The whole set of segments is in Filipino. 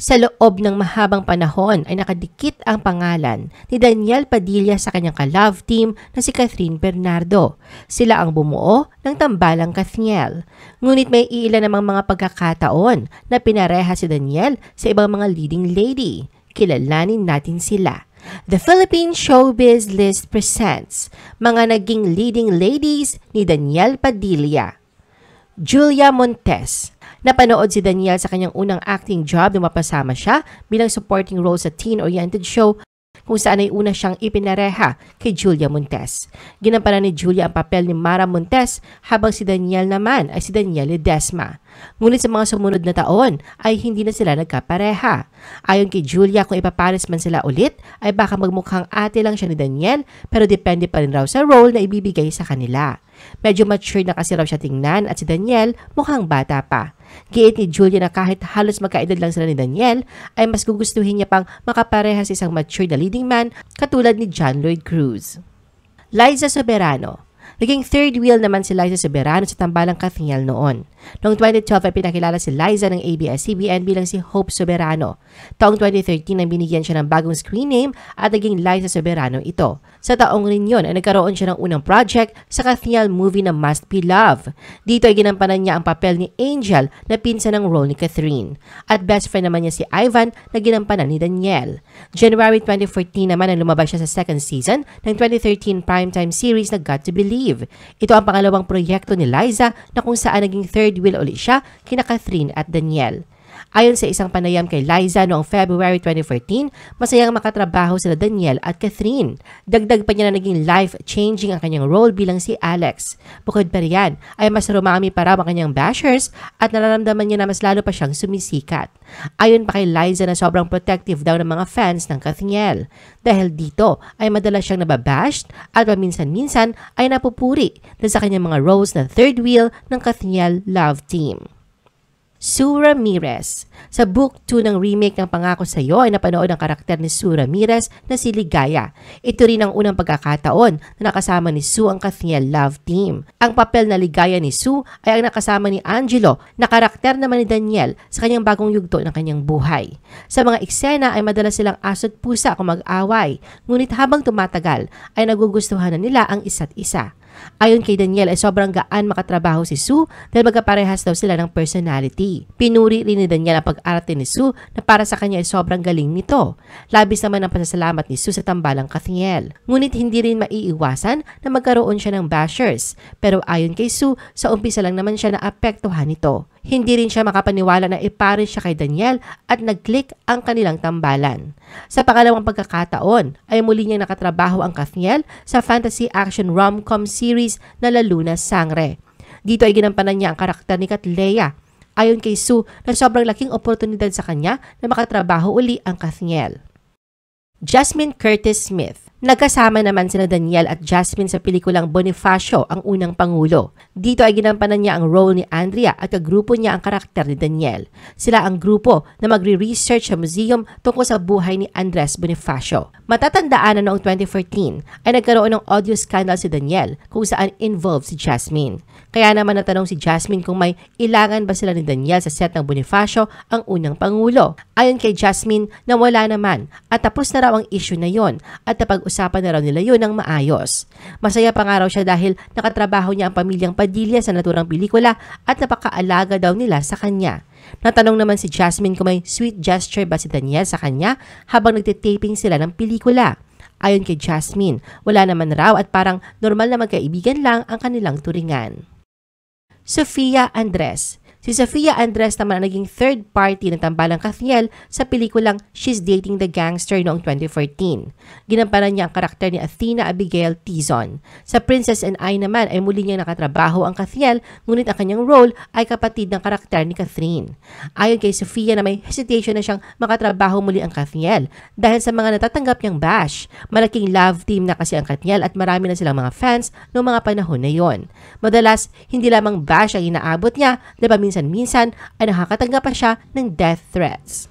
Sa loob ng mahabang panahon ay nakadikit ang pangalan ni Daniel Padilla sa kanyang ka-love team na si Catherine Bernardo. Sila ang bumuo ng tambalang Kathniel. Ngunit may ilan namang mga pagkakataon na pinareha si Daniel sa ibang mga leading lady. Kilalanin natin sila. The Philippine Showbiz List presents mga naging leading ladies ni Daniel Padilla. Julia Montes Napanood si Daniel sa kanyang unang acting job nung mapasama siya bilang supporting role sa teen-oriented show kung saan ay una siyang ipinareha kay Julia Montes. Ginampanan ni Julia ang papel ni Mara Montes habang si Daniel naman ay si Daniel Ledesma. Ngunit sa mga sumunod na taon ay hindi na sila nagkapareha. Ayon kay Julia kung ipapares man sila ulit ay baka magmukhang ate lang siya ni Daniel pero depende pa rin raw sa role na ibibigay sa kanila. Medyo mature na kasi raw siya tingnan at si Daniel mukhang bata pa. Giit ni Julia na kahit halos magkaedad lang sila ni Daniel, ay mas gugustuhin niya pang makapareha sa isang mature na leading man katulad ni John Lloyd Cruz. Liza Soberano Naging third wheel naman si Liza Soberano sa tambalang Kathniel noon. Noong 2012 ay pinakilala si Liza ng ABS-CBN bilang si Hope Soberano. Taong 2013 ay binigyan siya ng bagong screen name at naging Liza Soberano ito. Sa taong rin yun ay nagkaroon siya ng unang project sa Kathniel movie na Must Be Love. Dito ay ginampanan niya ang papel ni Angel na pinsan ng role ni Catherine. At best friend naman niya si Ivan na ginampanan ni Danielle. January 2014 naman ang lumabas siya sa second season ng 2013 primetime series na Got to Believe. Ito ang pangalawang proyekto ni Liza na kung saan naging third wheel uli siya kina Catherine at Danielle. Ayon sa isang panayam kay Liza noong February 2014, masayang makatrabaho sila Daniel at Catherine. Dagdag pa niya na naging life-changing ang kanyang role bilang si Alex. Bukod pa riyan, ay mas rumami pa raw ang kanyang bashers at nararamdaman niya na mas lalo pa siyang sumisikat. Ayon pa kay Liza na sobrang protective daw ng mga fans ng Kathniel. Dahil dito ay madalas siyang nababashed at paminsan-minsan ay napupuri sa kanyang mga roles na third wheel ng Kathniel Love Team. Sue Ramirez. Sa book 2 ng remake ng Pangako sa iyo ay napanood ang karakter ni Sue Ramirez na si Ligaya. Ito rin ang unang pagkakataon na nakasama ni Sue ang Kathniel Love Team. Ang papel na Ligaya ni Sue ay ang nakasama ni Angelo na karakter naman ni Daniel sa kanyang bagong yugto ng kanyang buhay. Sa mga eksena ay madalas silang asot pusa kung mag-away, ngunit habang tumatagal ay nagugustuhan na nila ang isa't isa. Ayon kay Daniel ay sobrang gaan makatrabaho si Sue dahil magkaparehas daw sila ng personality. Pinuri rin ni Daniel ang pag-arte ni Sue na para sa kanya ay sobrang galing nito. Labis naman ang pasasalamat ni Sue sa tambalang Kathniel. Ngunit hindi rin maiiwasan na magkaroon siya ng bashers. Pero ayon kay Sue, sa umpisa lang naman siya na apektuhan nito. Hindi rin siya makapaniwala na ipare siya kay Daniel at nag-click ang kanilang tambalan. Sa pangalawang pagkakataon ay muli niyang nakatrabaho ang Kathniel sa fantasy action rom-com series na La Luna Sangre. Dito ay ginampanan niya ang karakter ni Katlea. Ayon kay Sue na sobrang laking oportunidad sa kanya na makatrabaho uli ang Kathniel. Jasmine Curtis Smith Nagkasama naman sina Daniel at Jasmine sa pelikulang Bonifacio, ang unang pangulo. Dito ay ginampanan niya ang role ni Andrea at kagrupo niya ang karakter ni Daniel. Sila ang grupo na magre-research sa museum tungkol sa buhay ni Andres Bonifacio. Matatandaan na noong 2014 ay nagkaroon ng audio scandal si Daniel kung saan involved si Jasmine. Kaya naman natanong si Jasmine kung may ilangan ba sila ni Daniel sa set ng Bonifacio ang unang pangulo. Ayon kay Jasmine na wala naman at tapos na raw ang issue na yon at napag-usapan na raw nila yon ng maayos. Masaya pa nga raw siya dahil nakatrabaho niya ang pamilyang Padilla sa naturang pelikula at napakaalaga daw nila sa kanya. Natanong naman si Jasmine kung may sweet gesture ba si Daniel sa kanya habang nagtitaping sila ng pelikula. Ayon kay Jasmine, wala naman raw at parang normal na magkaibigan lang ang kanilang turingan. Sofia Andres Si Sofia Andres naman ang naging third party ng tambalang Kathniel sa pelikulang She's Dating the Gangster noong 2014. Ginampanan niya ang karakter ni Athena Abigail Tizon. Sa Princess and I naman ay muli niyang nakatrabaho ang Kathniel, ngunit ang kanyang role ay kapatid ng karakter ni Catherine. Ayon kay Sofia na may hesitation na siyang makatrabaho muli ang Kathniel dahil sa mga natatanggap niyang bash. Malaking love team na kasi ang Kathniel at marami na silang mga fans noong mga panahon na yon. Madalas, hindi lamang bash ang inaabot niya, dahil paminsan-minsan ay nakakatanggap pa siya ng death threats.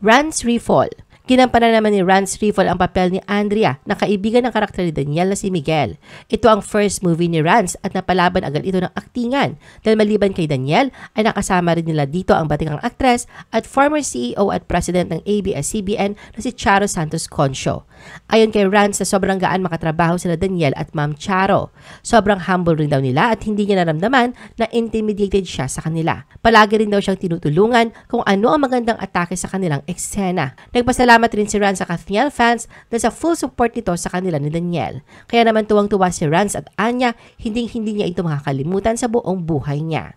Rance Refall Ginampanan naman ni Rance Riffle ang papel ni Andrea na kaibigan ng karakter ni Daniel na si Miguel. Ito ang first movie ni Rance at napalaban agad ito ng aktingan dahil maliban kay Daniel ay nakasama rin nila dito ang batikang aktres at former CEO at president ng ABS-CBN na si Charo Santos Concho. Ayon kay Rance na sobrang gaan makatrabaho sila Daniel at Ma'am Charo. Sobrang humble rin daw nila at hindi niya naramdaman na intimidated siya sa kanila. Palagi rin daw siyang tinutulungan kung ano ang magandang atake sa kanilang eksena. Nagpasalamat Nagpasalamat rin si Rance sa Kathniel fans dahil sa full support nito sa kanila ni Daniel. Kaya naman tuwang-tuwa si Rance at Anya, hinding-hindi niya ito makakalimutan sa buong buhay niya.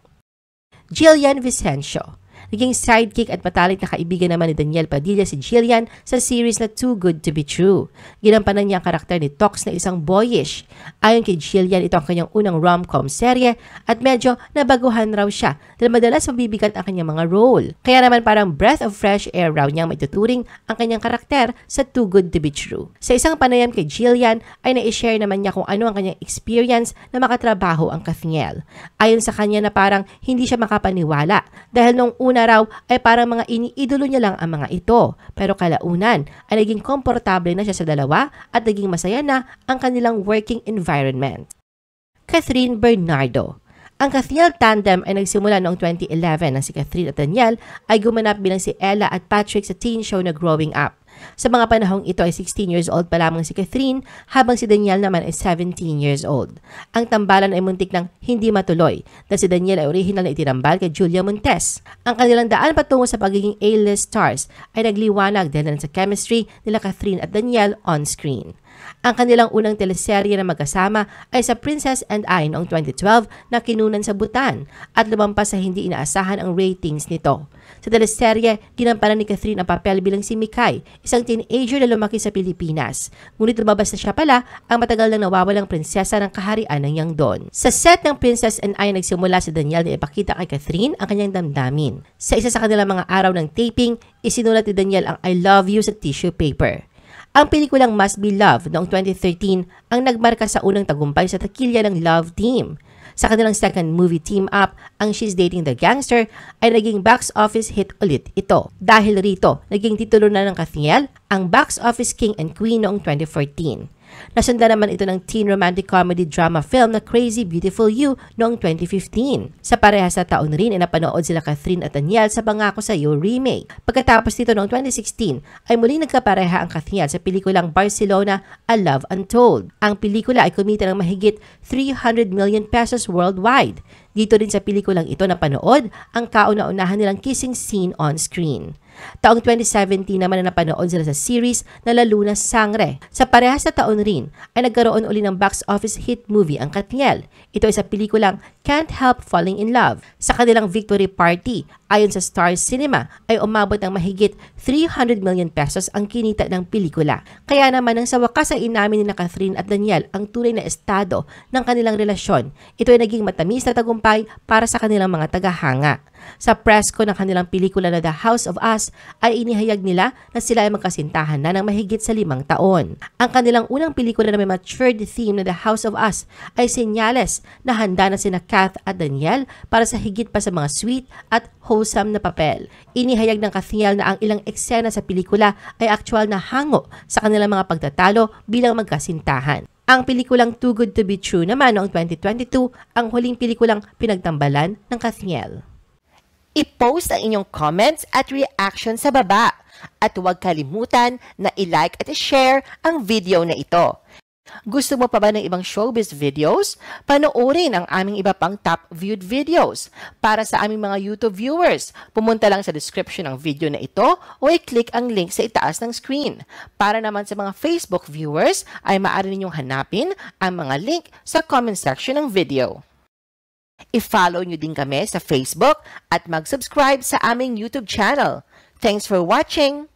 Jillian Vicencio Naging sidekick at matalik na kaibigan naman ni Daniel Padilla si Jillian sa series na Too Good To Be True. Ginampanan niya ang karakter ni Tox na isang boyish. Ayon kay Jillian, ito ang kanyang unang rom-com serye at medyo nabaguhan raw siya dahil madalas mabibigat ang kanyang mga role. Kaya naman parang breath of fresh air raw niyang maituturing ang kanyang karakter sa Too Good To Be True. Sa isang panayam kay Jillian ay na-share naman niya kung ano ang kanyang experience na makatrabaho ang Kathniel. Ayon sa kanya na parang hindi siya makapaniwala dahil nung una una raw ay parang mga iniidolo niya lang ang mga ito. Pero kalaunan ay naging komportable na siya sa dalawa at naging masaya na ang kanilang working environment. Catherine Bernardo ang Kathniel tandem ay nagsimula noong 2011 nang si Catherine at Daniel ay gumanap bilang si Ella at Patrick sa teen show na Growing Up. Sa mga panahong ito ay 16 years old pa lamang si Catherine habang si Daniel naman ay 17 years old. Ang tambalan ay muntik ng hindi matuloy dahil si Daniel ay original na itinambal kay Julia Montes. Ang kanilang daan patungo sa pagiging A-list stars ay nagliwanag dahil sa chemistry nila Catherine at Daniel on screen. Ang kanilang unang teleserye na magkasama ay sa Princess and I noong 2012 na kinunan sa Butan at lumampas sa hindi inaasahan ang ratings nito. Sa teleserye, ginampanan ni Catherine ang papel bilang si Mikay, isang teenager na lumaki sa Pilipinas. Ngunit lumabas na siya pala ang matagal nang nawawalang prinsesa ng kaharian ng Yangdon. Sa set ng Princess and I, nagsimula si Daniel na ipakita kay Catherine ang kanyang damdamin. Sa isa sa kanilang mga araw ng taping, isinulat ni Daniel ang I love you sa tissue paper. Ang pelikulang Must Be Love noong 2013 ang nagmarka sa unang tagumpay sa takilya ng Love Team. Sa kanilang second movie team up, ang She's Dating the Gangster ay naging box office hit ulit ito. Dahil rito, naging titulo na ng Kathniel ang box office king and queen noong 2014. Nasunda naman ito ng teen romantic comedy drama film na Crazy Beautiful You noong 2015. Sa parehas na taon rin, inapanood sila Catherine at Daniel sa Pangako sa Iyo remake. Pagkatapos nito noong 2016, ay muling nagkapareha ang Catherine sa pelikulang Barcelona, A Love Untold. Ang pelikula ay kumita ng mahigit 300 million pesos worldwide. Dito rin sa pelikulang ito na panood ang kauna-unahan nilang kissing scene on screen. Taong 2017 naman na napanood sila sa series na La Luna Sangre. Sa parehas na taon rin ay nagkaroon uli ng box office hit movie ang Katniel. Ito ay sa pelikulang Can't Help Falling in Love. Sa kanilang victory party, ayon sa Stars Cinema, ay umabot ng mahigit 300 million pesos ang kinita ng pelikula. Kaya naman nang sa wakas ay inamin ni na Catherine at Daniel ang tunay na estado ng kanilang relasyon. Ito ay naging matamis na tagumpay para sa kanilang mga tagahanga. Sa press ko ng kanilang pelikula na The House of Us ay inihayag nila na sila ay magkasintahan na ng mahigit sa limang taon. Ang kanilang unang pelikula na may matured theme na The House of Us ay senyales na handa na sina Kath at Daniel para sa higit pa sa mga sweet at wholesome na papel. Inihayag ng Kathniel na ang ilang eksena sa pelikula ay aktual na hango sa kanilang mga pagtatalo bilang magkasintahan. Ang pelikulang Too Good To Be True naman noong 2022 ang huling pelikulang pinagtambalan ng Kathniel. I-post ang inyong comments at reaction sa baba. At huwag kalimutan na i-like at i-share ang video na ito. Gusto mo pa ba ng ibang showbiz videos? Panoorin ang aming iba pang top viewed videos. Para sa aming mga YouTube viewers, pumunta lang sa description ng video na ito o i-click ang link sa itaas ng screen. Para naman sa mga Facebook viewers, ay maaari ninyong hanapin ang mga link sa comment section ng video. I-follow nyo din kami sa Facebook at mag-subscribe sa aming YouTube channel. Thanks for watching!